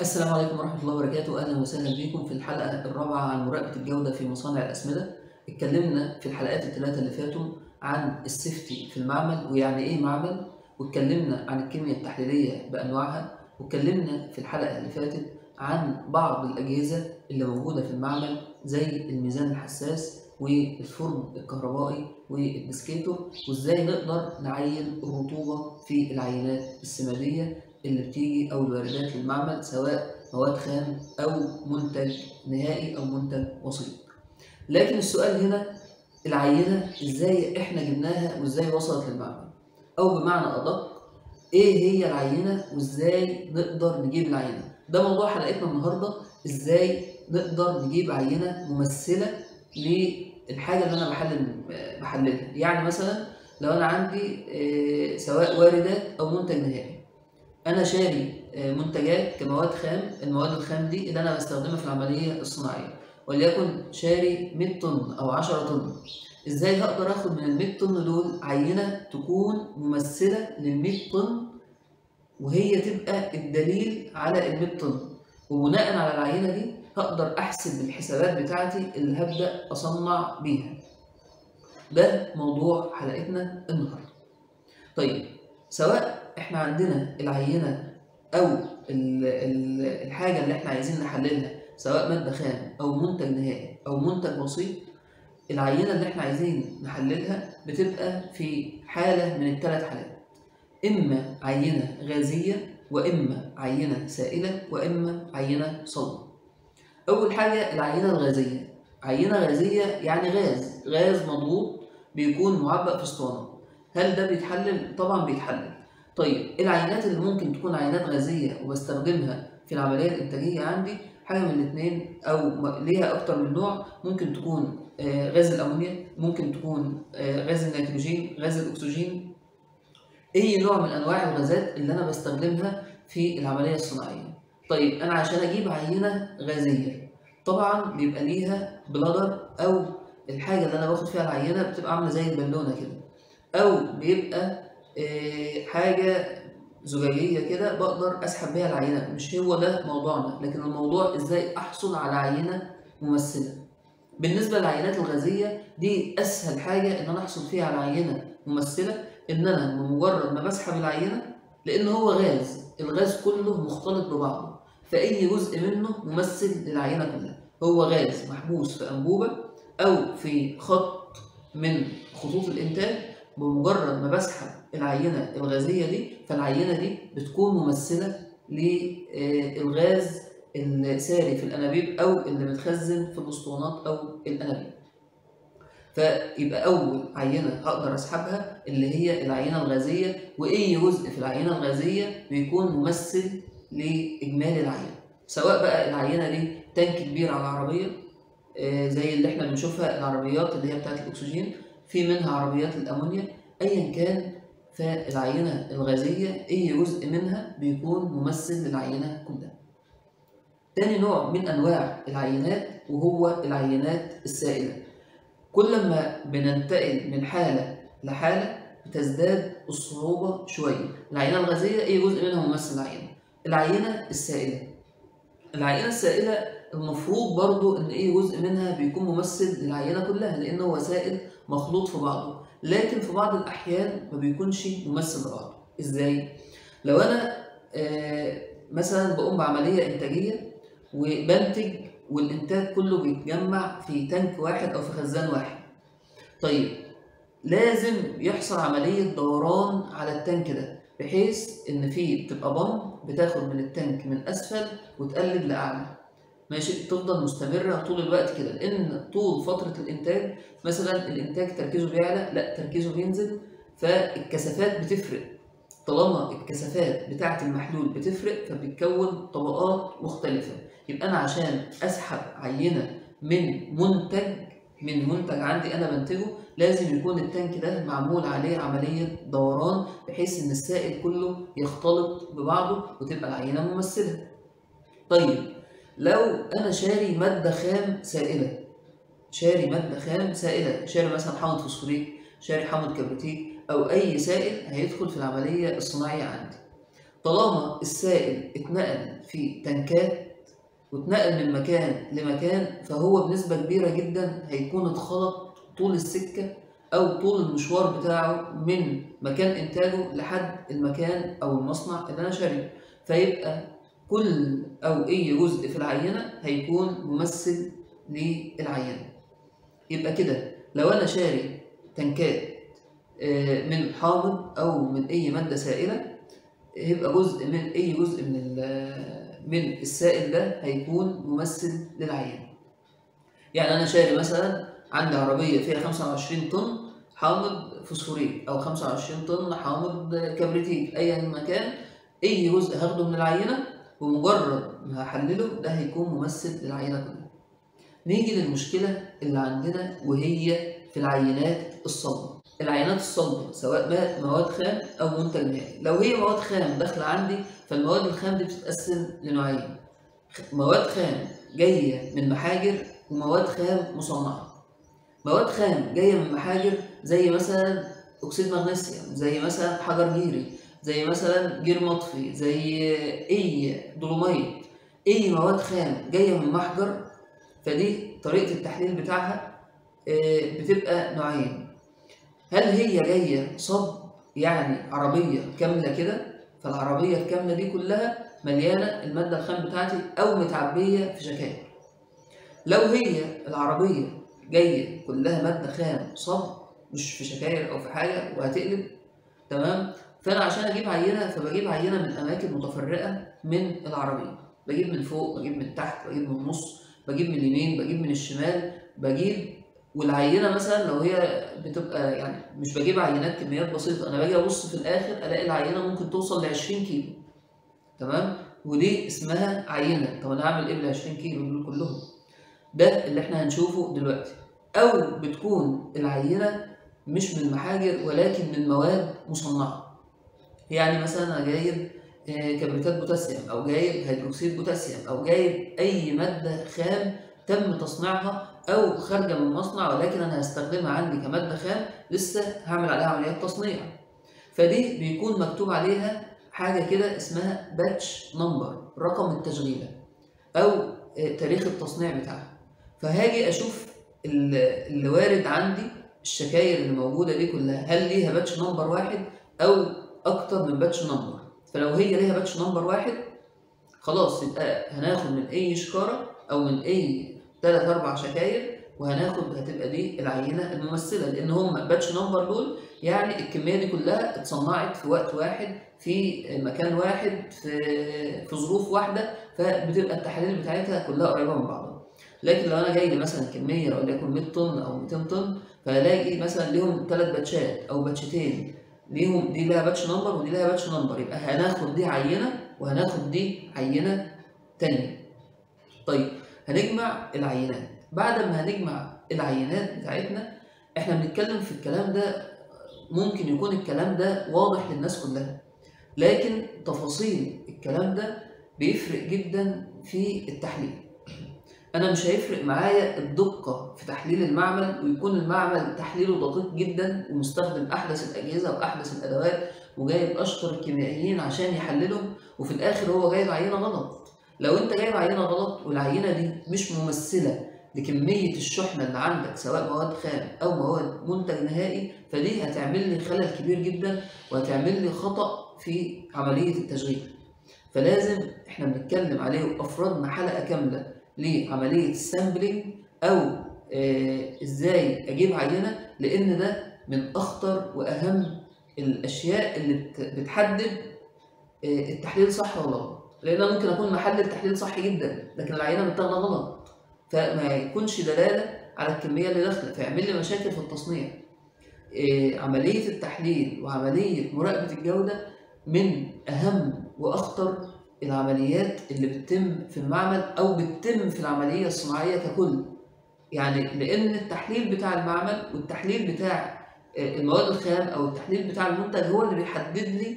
السلام عليكم ورحمة الله وبركاته، أهلا وسهلا بكم في الحلقة الرابعة عن مراقبة الجودة في مصانع الأسمدة، اتكلمنا في الحلقات الثلاثة اللي فاتوا عن السيفتي في المعمل ويعني إيه معمل، واتكلمنا عن الكيمياء التحليلية بأنواعها، واتكلمنا في الحلقة اللي فاتت عن بعض الأجهزة اللي موجودة في المعمل زي الميزان الحساس والفرن الكهربائي والديسكيتور وإزاي نقدر نعين الرطوبة في العينات السمادية اللي بتيجي أو الواردات للمعمل سواء مواد خام أو منتج نهائي أو منتج وسيط. لكن السؤال هنا العينة إزاي إحنا جبناها وإزاي وصلت للمعمل؟ أو بمعنى أدق إيه هي العينة وإزاي نقدر نجيب العينة؟ ده موضوع حلقتنا النهارده إزاي نقدر نجيب عينة ممثلة للحاجة اللي أنا بحلل بحللها. يعني مثلا لو أنا عندي سواء واردات أو منتج نهائي. أنا شاري منتجات كمواد خام. المواد الخام دي اللي أنا بستخدمها في العملية الصناعية. وليكن شاري 100 طن أو 10 طن. إزاي هقدر آخد من ال 100 طن دول عينة تكون ممثلة لل 100 طن وهي تبقى الدليل على ال 100 طن؟ وبناء على العينة دي هقدر أحسب الحسابات بتاعتي اللي هبدأ أصنع بيها. ده موضوع حلقتنا النهارده. طيب سواء إحنا عندنا العينة أو الحاجة اللي إحنا عايزين نحللها سواء مادة خام أو منتج نهائي أو منتج وسيط العينة اللي إحنا عايزين نحللها بتبقى في حالة من الثلاث حالات. إما عينة غازية وإما عينة سائلة وإما عينة صلبة. أول حاجة العينة الغازية. عينة غازية يعني غاز غاز مضغوط بيكون معبأ في اسطوانة. هل ده بيتحلل؟ طبعا بيتحلل. طيب العينات اللي ممكن تكون عينات غازية وبستخدمها في العملية الإنتاجية عندي؟ حاجة من الاثنين أو ليها أكتر من نوع ممكن تكون غاز الأمونيا ممكن تكون غاز النيتروجين غاز الأكسجين. أي نوع من أنواع الغازات اللي أنا بستخدمها في العملية الصناعية. طيب أنا عشان أجيب عينة غازية طبعا بيبقى ليها بلادر أو الحاجة اللي أنا باخد فيها العينة بتبقى عاملة زي البالونة كده أو بيبقى حاجة زجاجية كده بقدر أسحب بيها العينة. مش هو ده موضوعنا لكن الموضوع إزاي أحصل على عينة ممثلة. بالنسبة للعينات الغازية دي أسهل حاجة إن أنا أحصل فيها على عينة ممثلة إن أنا بمجرد ما بسحب العينة لأن هو غاز الغاز كله مختلط ببعضه. فأي جزء منه ممثل للعينة كلها. هو غاز محبوس في أنبوبة أو في خط من خطوط الإنتاج بمجرد ما بسحب العينة الغازية دي فالعينة دي بتكون ممثلة للغاز الساري في الأنابيب أو اللي متخزن في الأسطوانات أو الأنابيب. فيبقى أول عينة هقدر أسحبها اللي هي العينة الغازية وأي جزء في العينة الغازية بيكون ممثل لإجمالي العينة. سواء بقى العينة دي تانك كبير على العربية زي اللي إحنا بنشوفها العربيات اللي هي بتاعت الأكسجين في منها عربيات الأمونيا أيا كان فالعينة الغازية أي جزء منها بيكون ممثل للعينة كلها. تاني نوع من أنواع العينات وهو العينات السائلة. كل ما بننتقل من حالة لحالة بتزداد الصعوبة شوية. العينة الغازية أي جزء منها ممثل العينة. العينة السائلة. العينة السائلة المفروض برضو إن أي جزء منها بيكون ممثل للعينة كلها لأنه هو سائل مخلوط في بعضه. لكن في بعض الأحيان ما بيكونش ممثل لبعضه إزاي؟ لو أنا آه مثلا بقوم بعملية إنتاجية وبنتج والإنتاج كله بيتجمع في تانك واحد أو في خزان واحد. طيب لازم يحصل عملية دوران على التانك ده بحيث إن فيه بتبقى بمب بتاخد من التانك من أسفل وتقلب لأعلى. ماشي تفضل مستمرة طول الوقت كده. لأن طول فترة الإنتاج مثلا الإنتاج تركيزه بيعلى لا تركيزه بينزل فالكثافات بتفرق. طالما الكثافات بتاعة المحلول بتفرق فبتكون طبقات مختلفة. يبقى أنا عشان أسحب عينة من منتج من منتج عندي أنا بنتجه لازم يكون التانك ده معمول عليه عملية دوران بحيث إن السائل كله يختلط ببعضه وتبقى العينة ممثلة. طيب لو أنا شاري مادة خام سائلة شاري مادة خام سائلة شاري مثلا حامض فوسفوريك شاري حامض كبريتيك أو أي سائل هيدخل في العملية الصناعية عندي. طالما السائل اتنقل في تنكات واتنقل من مكان لمكان فهو بنسبة كبيرة جدا هيكون اتخلط طول السكة أو طول المشوار بتاعه من مكان إنتاجه لحد المكان أو المصنع اللي أنا شاريه. فيبقى كل أو أي جزء في العينة هيكون ممثل للعينة. يبقى كده لو أنا شاري تنكات آه، من حامض أو من أي مادة سائلة يبقى جزء من أي جزء من ال- من السائل ده هيكون ممثل للعينة. يعني أنا شاري مثلا عندي عربية فيها 25 طن حامض فوسفوريت أو 25 طن حامض كبريتيك أيا ما كان أي جزء هاخده من العينة بمجرد ما هحلله ده هيكون ممثل للعينة كلها. نيجي للمشكلة اللي عندنا وهي في العينات الصلبة. العينات الصلبة سواء بقت مواد خام أو منتج نهائي، لو هي مواد خام داخلة عندي فالمواد الخام دي بتتقسم لنوعين. مواد خام جاية من محاجر ومواد خام مصنعة. مواد خام جاية من محاجر زي مثلا أكسيد مغنيسيوم، زي مثلا حجر جيري، زي مثلا جير مطفي زي أي دولوميت أي مواد خام جاية من محجر فدي طريقة التحليل بتاعها آه، بتبقى نوعين. هل هي جاية صب يعني عربية كاملة كده؟ فالعربية الكاملة دي كلها مليانة المادة الخام بتاعتي أو متعبية في شكاير لو هي العربية جاية كلها مادة خام صب مش في شكاير أو في حاجة وهتقلب تمام؟ فانا عشان أجيب عينة فبجيب عينة من اماكن متفرقه من العربية. بجيب من فوق بجيب من تحت بجيب من النص بجيب من اليمين بجيب من الشمال. بجيب والعينة مثلا لو هي بتبقى يعني مش بجيب عينات كميات بسيطة أنا باجي أبص في الآخر ألاقي العينة ممكن توصل ل 20 كيلو. تمام؟ ودي اسمها عينة. طب أنا هعمل إيه بال 20 كيلو دول كلهم؟ ده اللي إحنا هنشوفه دلوقتي. أو بتكون العينة مش من محاجر ولكن من مواد مصنعة. يعني مثلا أنا جايب آه، كبريتات بوتاسيوم أو جايب هيدروكسيد بوتاسيوم أو جايب أي مادة خام تم تصنيعها أو خارجة من مصنع ولكن أنا هستخدمها عندي كمادة خام لسه هعمل عليها عمليات تصنيع. فدي بيكون مكتوب عليها حاجة كده اسمها batch number رقم التشغيلة أو آه، تاريخ التصنيع بتاعها. فهاجي أشوف ال- اللي وارد عندي الشكاير اللي موجودة دي كلها هل ليها batch number واحد أو أكتر من batch number فلو هي ليها batch number واحد خلاص يبقى هناخد من أي شكارة أو من أي ثلاث أربع شكاير وهناخد هتبقى دي العينة الممثلة لأن هم batch number دول يعني الكمية دي كلها اتصنعت في وقت واحد في مكان واحد في في ظروف واحدة فبتبقى التحاليل بتاعتها كلها قريبة من بعضها. لكن لو أنا جاي لي مثلا كمية وليكن 100 طن أو 200 طن فهلاقي مثلا ليهم ثلاث باتشات أو باتشتين ليهم دي لها batch number ودي لها batch number يبقى هناخد دي عينة وهناخد دي عينة تانية. طيب هنجمع العينات. بعد ما هنجمع العينات بتاعتنا إحنا بنتكلم في الكلام ده ممكن يكون الكلام ده واضح للناس كلها. لكن تفاصيل الكلام ده بيفرق جدا في التحليل. أنا مش هيفرق معايا الدقة في تحليل المعمل ويكون المعمل تحليله دقيق جدا ومستخدم أحدث الأجهزة وأحدث الأدوات وجايب أشطر الكيميائيين عشان يحللهم وفي الآخر هو جايب عينة غلط. لو أنت جايب عينة غلط والعينة دي مش ممثلة لكمية الشحنة اللي عندك سواء مواد خام أو مواد منتج نهائي فدي هتعمل لي خلل كبير جدا وهتعمل لي خطأ في عملية التشغيل. فلازم إحنا بنتكلم عليه وافردنا حلقة كاملة لعمليه السامبلينج أو آه إزاي أجيب عينة؟ لأن ده من أخطر وأهم الأشياء اللي بت- بتحدد آه التحليل صح ولا غلط. لأن أنا ممكن أكون محلل التحليل صح جدا لكن العينة متاخدة غلط. فما يكونش دلالة على الكمية اللي داخلة فيعمل لي مشاكل في التصنيع. آه، عملية التحليل وعملية مراقبة الجودة من أهم وأخطر العمليات اللي بتتم في المعمل أو بتتم في العملية الصناعية ككل. يعني لأن التحليل بتاع المعمل والتحليل بتاع آه، المواد الخام أو التحليل بتاع المنتج هو اللي بيحدد لي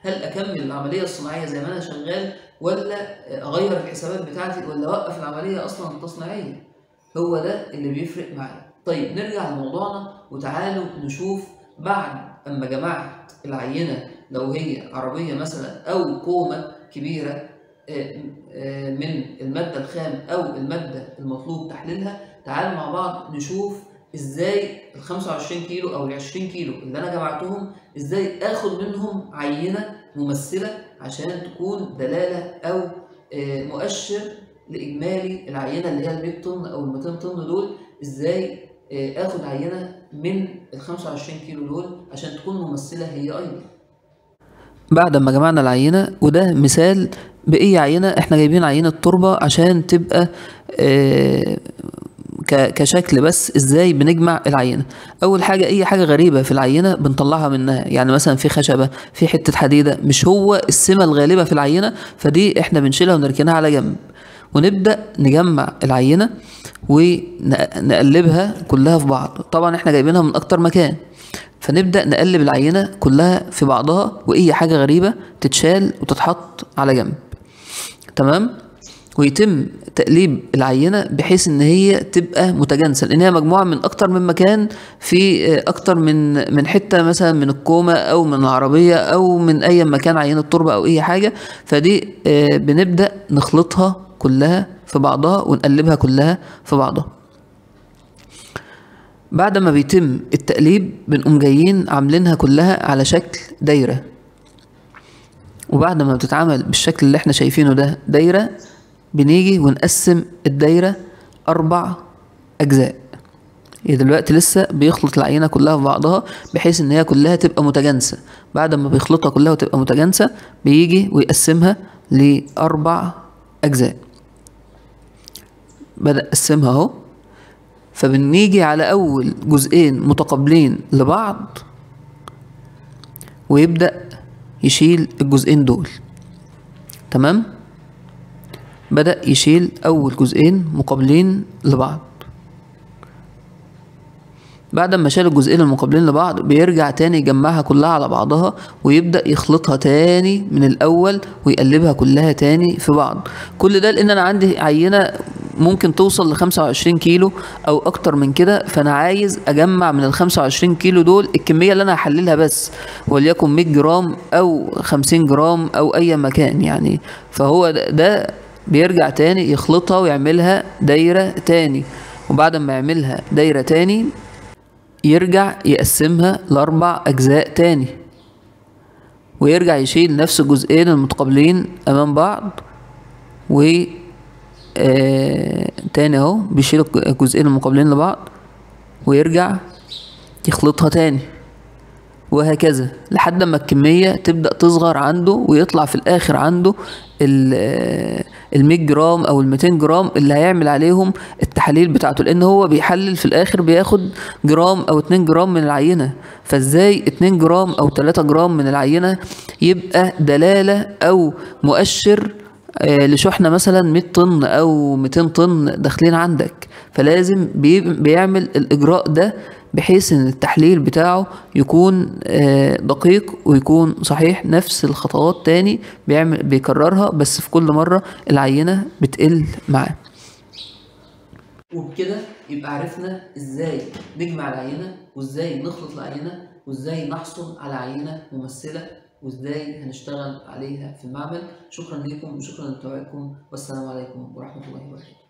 هل أكمل العملية الصناعية زي ما أنا شغال ولا أغير الحسابات بتاعتي ولا أوقف العملية أصلا التصنيعية. هو ده اللي بيفرق معايا. طيب نرجع لموضوعنا وتعالوا نشوف بعد أما جمعت العينة لو هي عربية مثلا أو كومة كبيرة آه، آه، من المادة الخام أو المادة المطلوب تحليلها تعالوا مع بعض نشوف إزاي ال 25 كيلو أو ال 20 كيلو اللي أنا جمعتهم إزاي آخد منهم عينة ممثلة عشان تكون دلالة أو آه، مؤشر لإجمالي العينة اللي هي ال 100 طن أو ال 200 طن دول إزاي آخد عينة من ال 25 كيلو دول عشان تكون ممثلة هي أيضا بعد ما جمعنا العينة وده مثال بأي عينة؟ إحنا جايبين عينة تربة عشان تبقى ك- كشكل بس إزاي بنجمع العينة. أول حاجة أي حاجة غريبة في العينة بنطلعها منها. يعني مثلا في خشبة في حتة حديدة مش هو السمة الغالبة في العينة فدي إحنا بنشيلها ونركنها على جنب. ونبدأ نجمع العينة ونقلبها كلها في بعض. طبعا إحنا جايبينها من أكتر مكان. فنبدأ نقلب العينة كلها في بعضها وأي حاجة غريبة تتشال وتتحط على جنب. تمام؟ ويتم تقليب العينة بحيث إن هي تبقى متجانسة لأن هي مجموعة من أكتر من مكان في أكتر من من حتة مثلا من الكومة أو من العربية أو من أي مكان عينة تربة أو أي حاجة. فدي آه، بنبدأ نخلطها كلها في بعضها ونقلبها كلها في بعضها. بعد ما بيتم التقليب بنقوم جايين عاملينها كلها على شكل دايرة. وبعد ما بتتعمل بالشكل اللي إحنا شايفينه ده دايرة بنيجي ونقسم الدايرة أربع أجزاء. هي دلوقتي لسه بيخلط العينة كلها في بعضها بحيث إن هي كلها تبقى متجانسة. بعد ما بيخلطها كلها وتبقى متجانسة بيجي ويقسمها لأربع أجزاء. بدأ قسمها أهو. فبنيجي على أول جزئين متقابلين لبعض ويبدأ يشيل الجزئين دول. تمام؟ بدأ يشيل أول جزئين مقابلين لبعض. بعد ما شال الجزئين المقابلين لبعض بيرجع تاني يجمعها كلها على بعضها ويبدأ يخلطها تاني من الأول ويقلبها كلها تاني في بعض. كل ده لأن أنا عندي عينة ممكن توصل ل 25 كيلو أو أكتر من كده فأنا عايز أجمع من ال 25 كيلو دول الكمية اللي أنا هحللها بس وليكن 100 جرام أو 50 جرام أو أي مكان يعني. فهو ده, بيرجع تاني يخلطها ويعملها دايرة تاني. وبعد ما يعملها دايرة تاني يرجع يقسمها لأربع أجزاء تاني. ويرجع يشيل نفس الجزئين المتقابلين أمام بعض و آه تاني اهو بيشيل الجزئين المقابلين لبعض ويرجع يخلطها تاني وهكذا لحد ما الكمية تبدأ تصغر عنده ويطلع في الآخر عنده ال 100 جرام أو ال 200 جرام اللي هيعمل عليهم التحاليل بتاعته لأن هو بيحلل في الآخر بياخد جرام أو 2 جرام من العينة. فإزاي 2 جرام أو 3 جرام من العينة يبقى دلالة أو مؤشر آه، لشحنة مثلا 100 طن أو 200 طن داخلين عندك. فلازم بي- بيعمل الإجراء ده بحيث إن التحليل بتاعه يكون آه، دقيق ويكون صحيح. نفس الخطوات تاني بيعمل بيكررها بس في كل مرة العينة بتقل معاه. وبكده يبقى عرفنا إزاي نجمع العينة وإزاي نخلط العينة وإزاي نحصل على عينة ممثلة وإزاي هنشتغل عليها في المعمل. شكرا لكم وشكرا لتوعيكم والسلام عليكم ورحمة الله وبركاته.